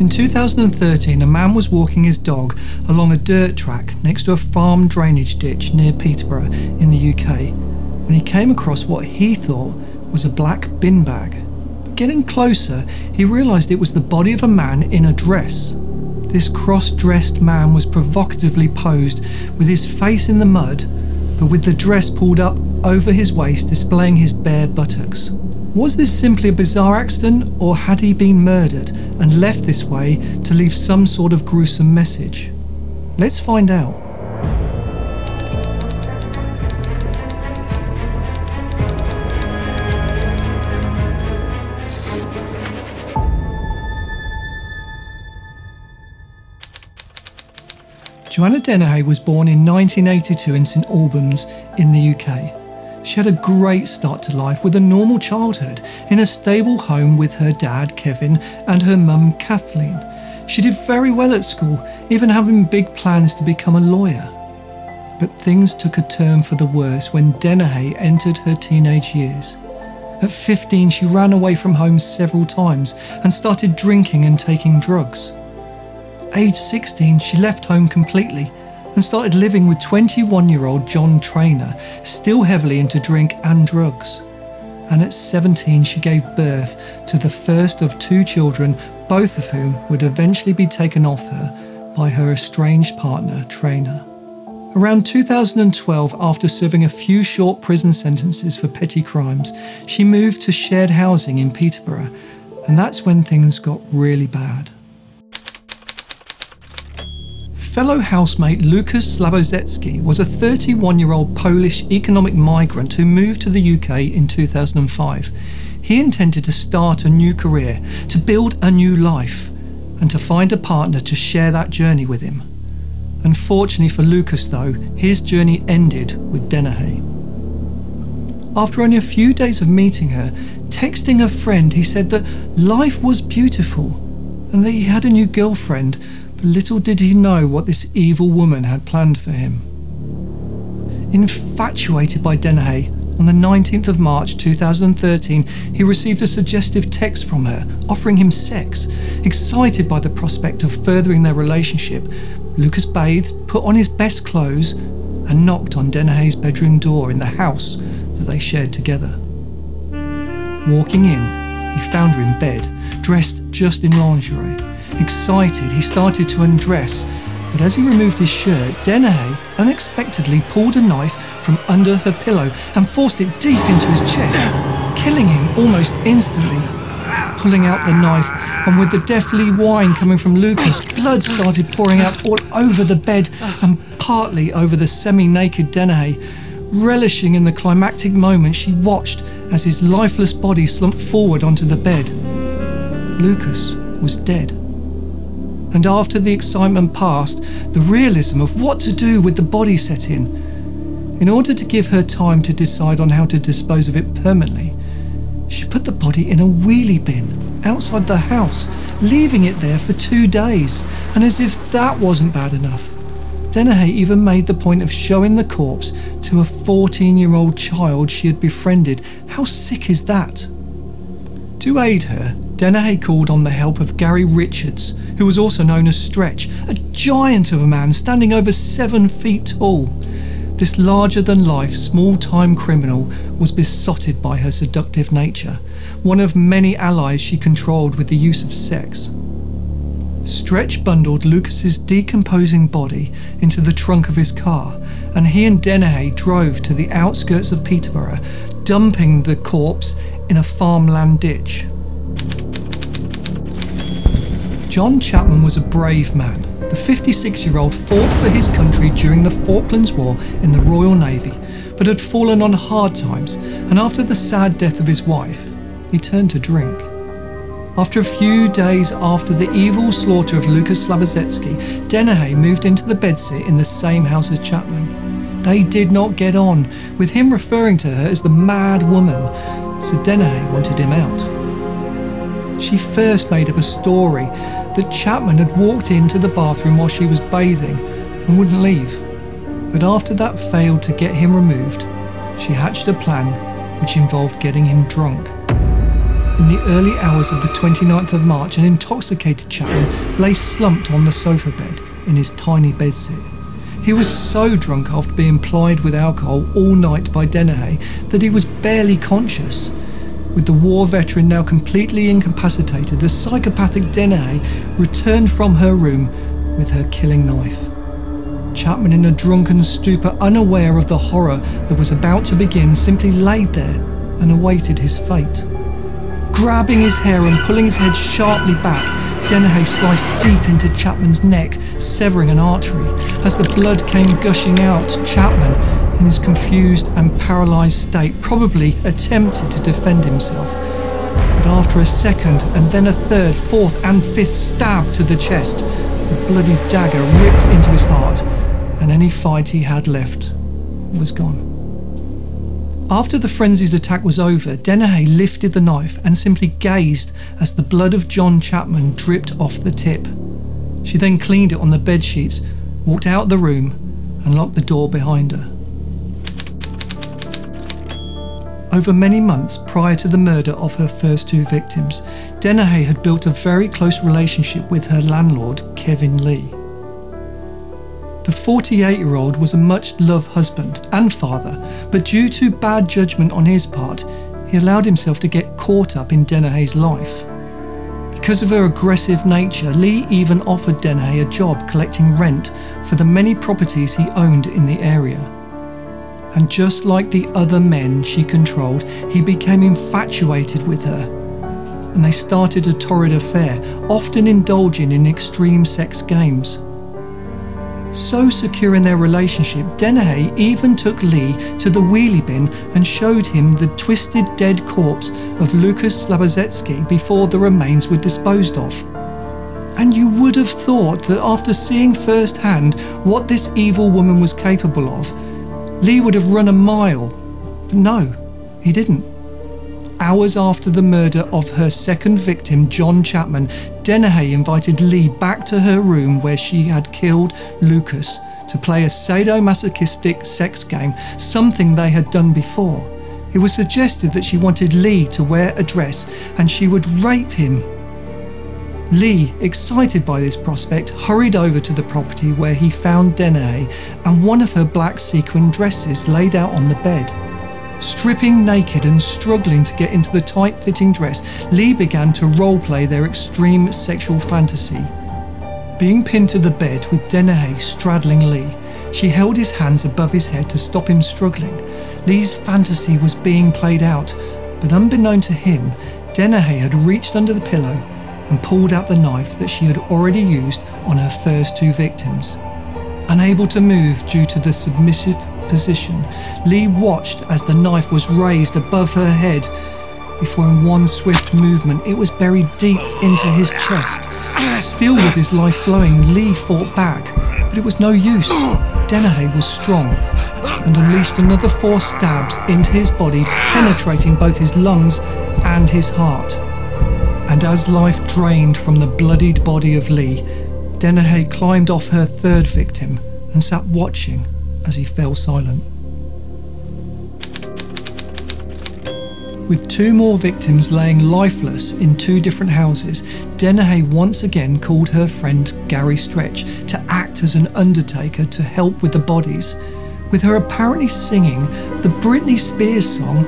In 2013, a man was walking his dog along a dirt track next to a farm drainage ditch near Peterborough in the UK when he came across what he thought was a black bin bag. But getting closer, he realised it was the body of a man in a dress. This cross dressed man was provocatively posed with his face in the mud, but with the dress pulled up over his waist, displaying his bare buttocks. Was this simply a bizarre accident, or had he been murdered and left this way to leave some sort of gruesome message? Let's find out. Joanna Dennehy was born in 1982 in St Albans in the UK. She had a great start to life with a normal childhood in a stable home with her dad, Kevin, and her mum, Kathleen. She did very well at school, even having big plans to become a lawyer. But things took a turn for the worse when Dennehy entered her teenage years. At 15, she ran away from home several times and started drinking and taking drugs. Age 16, she left home completely and started living with 21 year old John Treanor, still heavily into drink and drugs. And at 17, she gave birth to the first of two children, both of whom would eventually be taken off her by her estranged partner, Treanor. Around 2012, after serving a few short prison sentences for petty crimes, she moved to shared housing in Peterborough, and that's when things got really bad. Fellow housemate Lukas Slaboszewski was a 31 year old Polish economic migrant who moved to the UK in 2005. He intended to start a new career, to build a new life, and to find a partner to share that journey with him. Unfortunately for Lukas, though, his journey ended with Dennehy. After only a few days of meeting her, texting a friend, he said that life was beautiful and that he had a new girlfriend Little did he know what this evil woman had planned for him. Infatuated by Dennehy, on the 19th of March 2013, he received a suggestive text from her offering him sex. Excited by the prospect of furthering their relationship, Lucas bathed, put on his best clothes, and knocked on Dennehy's bedroom door in the house that they shared together. Walking in, he found her in bed, dressed just in lingerie. Excited, he started to undress, but as he removed his shirt, Dennehy unexpectedly pulled a knife from under her pillow and forced it deep into his chest, killing him almost instantly. Pulling out the knife, and with the deathly whine coming from Lucas, blood started pouring out all over the bed and partly over the semi naked Dennehy. Relishing in the climactic moment, she watched as his lifeless body slumped forward onto the bed. Lucas was dead and after the excitement passed, the realism of what to do with the body set in. In order to give her time to decide on how to dispose of it permanently, she put the body in a wheelie bin outside the house, leaving it there for two days. And as if that wasn't bad enough, Dennehy even made the point of showing the corpse to a 14 year old child she had befriended. How sick is that? To aid her, Dennehy called on the help of Gary Richards, who was also known as Stretch, a giant of a man standing over seven feet tall. This larger than life, small time criminal was besotted by her seductive nature, one of many allies she controlled with the use of sex. Stretch bundled Lucas's decomposing body into the trunk of his car, and he and Dennehy drove to the outskirts of Peterborough, dumping the corpse in a farmland ditch. John Chapman was a brave man. The 56 year old fought for his country during the Falklands War in the Royal Navy, but had fallen on hard times, and after the sad death of his wife, he turned to drink. After a few days after the evil slaughter of Lucas Slaboszewski, Dennehy moved into the bedsit in the same house as Chapman. They did not get on, with him referring to her as the mad woman, so Dennehy wanted him out. She first made up a story that Chapman had walked into the bathroom while she was bathing and wouldn't leave. But after that failed to get him removed, she hatched a plan which involved getting him drunk. In the early hours of the 29th of March, an intoxicated Chapman lay slumped on the sofa bed in his tiny bedsit. He was so drunk after being plied with alcohol all night by Dennehy that he was barely conscious. With the war veteran now completely incapacitated, the psychopathic Dennehy returned from her room with her killing knife. Chapman, in a drunken stupor, unaware of the horror that was about to begin, simply laid there and awaited his fate. Grabbing his hair and pulling his head sharply back, Dennehy sliced deep into Chapman's neck, severing an artery. As the blood came gushing out, Chapman, in his confused and paralysed state, probably attempted to defend himself. But after a second, and then a third, fourth, and fifth stab to the chest, the bloody dagger ripped into his heart, and any fight he had left was gone. After the frenzied attack was over, Dennehy lifted the knife and simply gazed as the blood of John Chapman dripped off the tip. She then cleaned it on the bed sheets, walked out of the room, and locked the door behind her. Over many months prior to the murder of her first two victims, Dennehy had built a very close relationship with her landlord, Kevin Lee. The 48 year old was a much loved husband and father, but due to bad judgment on his part, he allowed himself to get caught up in Dennehy's life. Because of her aggressive nature, Lee even offered Dennehy a job collecting rent for the many properties he owned in the area. And just like the other men she controlled, he became infatuated with her. And they started a torrid affair, often indulging in extreme sex games. So secure in their relationship, Dennehy even took Lee to the wheelie bin and showed him the twisted dead corpse of Lucas Slaboszewski before the remains were disposed of. And you would have thought that after seeing firsthand what this evil woman was capable of, Lee would have run a mile. But no, he didn't. Hours after the murder of her second victim, John Chapman, Dennehy invited Lee back to her room where she had killed Lucas to play a sadomasochistic sex game, something they had done before. It was suggested that she wanted Lee to wear a dress and she would rape him. Lee, excited by this prospect, hurried over to the property where he found Dennehy and one of her black sequin dresses laid out on the bed. Stripping naked and struggling to get into the tight fitting dress, Lee began to roleplay their extreme sexual fantasy. Being pinned to the bed with Dennehy straddling Lee, she held his hands above his head to stop him struggling. Lee's fantasy was being played out, but unbeknown to him, Dennehy had reached under the pillow and pulled out the knife that she had already used on her first two victims. Unable to move due to the submissive position, Lee watched as the knife was raised above her head before, in one swift movement, it was buried deep into his chest. Still with his life flowing, Lee fought back, but it was no use. Dennehy was strong and unleashed another four stabs into his body, penetrating both his lungs and his heart. And as life drained from the bloodied body of Lee, Dennehy climbed off her third victim and sat watching as he fell silent. With two more victims laying lifeless in two different houses, Dennehy once again called her friend Gary Stretch to act as an undertaker to help with the bodies, with her apparently singing the Britney Spears song,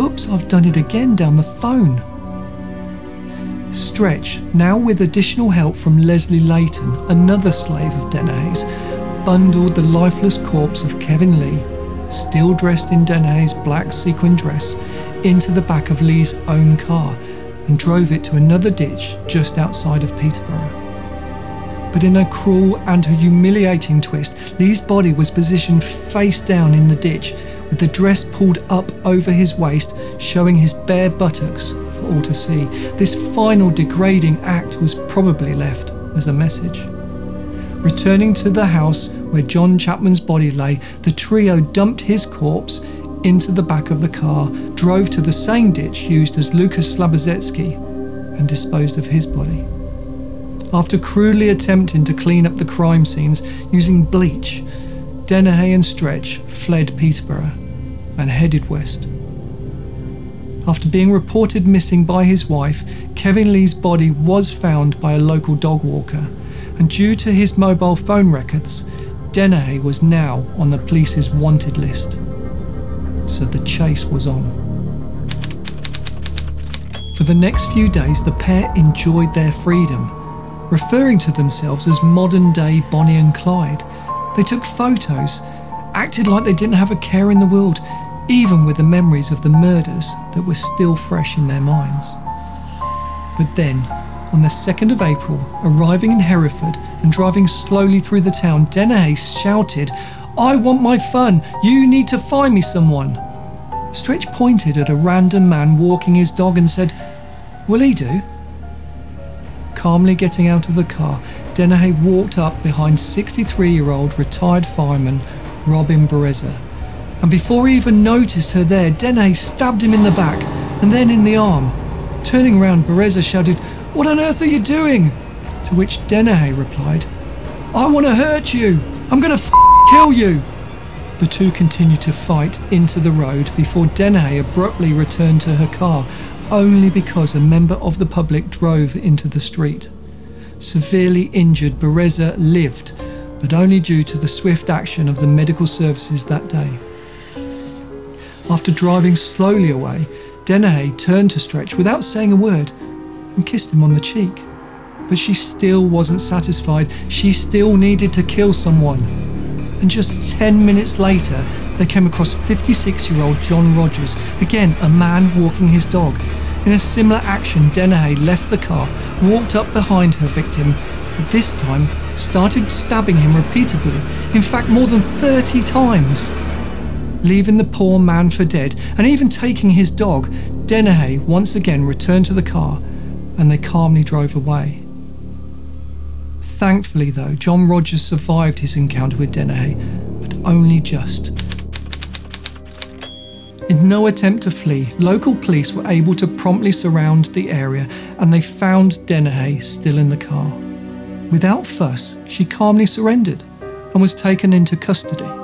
Oops, I've Done It Again, down the phone. Stretch, now with additional help from Leslie Layton, another slave of Dennehy's, bundled the lifeless corpse of Kevin Lee, still dressed in Dennehy's black sequin dress, into the back of Lee's own car and drove it to another ditch just outside of Peterborough. But in a cruel and a humiliating twist, Lee's body was positioned face down in the ditch, with the dress pulled up over his waist, showing his bare buttocks for all to see. This final degrading act was probably left as a message. Returning to the house where John Chapman's body lay, the trio dumped his corpse into the back of the car, drove to the same ditch used as Lucas Slaboszewski, and disposed of his body. After crudely attempting to clean up the crime scenes using bleach, Dennehy and Stretch fled Peterborough and headed west. After being reported missing by his wife, Kevin Lee's body was found by a local dog walker, and due to his mobile phone records, Dennehy was now on the police's wanted list. So the chase was on. For the next few days, the pair enjoyed their freedom, referring to themselves as modern day Bonnie and Clyde. They took photos, acted like they didn't have a care in the world, even with the memories of the murders that were still fresh in their minds. But then, on the 2nd of April, arriving in Hereford and driving slowly through the town, Dennehy shouted, I want my fun! You need to find me someone! Stretch pointed at a random man walking his dog and said, Will he do? Calmly getting out of the car, Dennehy walked up behind 63 year old retired fireman Robin Bereza. And before he even noticed her there, Dennehy stabbed him in the back and then in the arm. Turning around, Bereza shouted, What on earth are you doing? To which Dennehy replied, I want to hurt you. I'm going to kill you. The two continued to fight into the road before Dennehy abruptly returned to her car only because a member of the public drove into the street. Severely injured, Bereza lived, but only due to the swift action of the medical services that day. After driving slowly away, Dennehy turned to Stretch without saying a word and kissed him on the cheek. But she still wasn't satisfied. She still needed to kill someone. And just 10 minutes later, they came across 56 year old John Rogers, again a man walking his dog. In a similar action, Dennehy left the car, walked up behind her victim, but this time started stabbing him repeatedly, in fact, more than 30 times. Leaving the poor man for dead and even taking his dog, Dennehy once again returned to the car and they calmly drove away. Thankfully, though, John Rogers survived his encounter with Dennehy, but only just. In no attempt to flee, local police were able to promptly surround the area and they found Dennehy still in the car. Without fuss, she calmly surrendered and was taken into custody.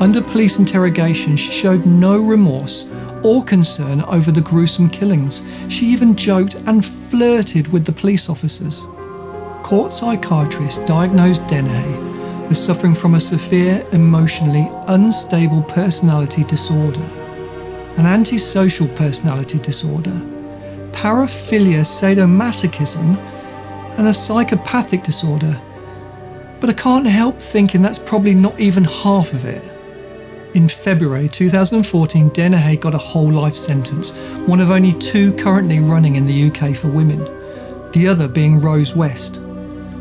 Under police interrogation, she showed no remorse or concern over the gruesome killings. She even joked and flirted with the police officers. Court psychiatrists diagnosed Dennehy as suffering from a severe emotionally unstable personality disorder, an antisocial personality disorder, paraphilia sadomasochism, and a psychopathic disorder. But I can't help thinking that's probably not even half of it. In February 2014, Dennehy got a whole life sentence, one of only two currently running in the UK for women, the other being Rose West.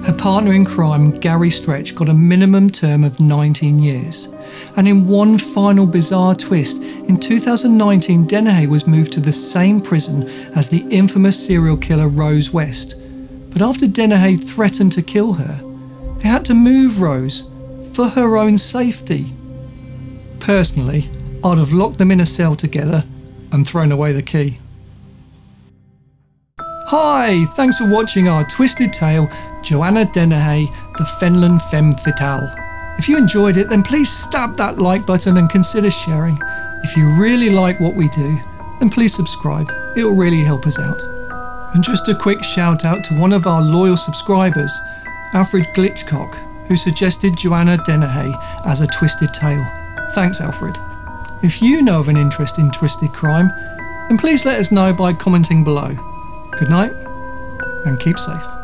Her partner in crime, Gary Stretch, got a minimum term of 19 years. And in one final bizarre twist, in 2019, Dennehy was moved to the same prison as the infamous serial killer Rose West. But after Dennehy threatened to kill her, they had to move Rose for her own safety. Personally, I'd have locked them in a cell together and thrown away the key. Hi, thanks for watching our twisted tale, Joanna Dennehy, the Fenland Femme Fatale. If you enjoyed it, then please stab that like button and consider sharing. If you really like what we do, then please subscribe. It'll really help us out. And just a quick shout out to one of our loyal subscribers, Alfred Glitchcock, who suggested Joanna Dennehy as a twisted tale. Thanks, Alfred. If you know of an interest in twisted crime, then please let us know by commenting below. Good night and keep safe.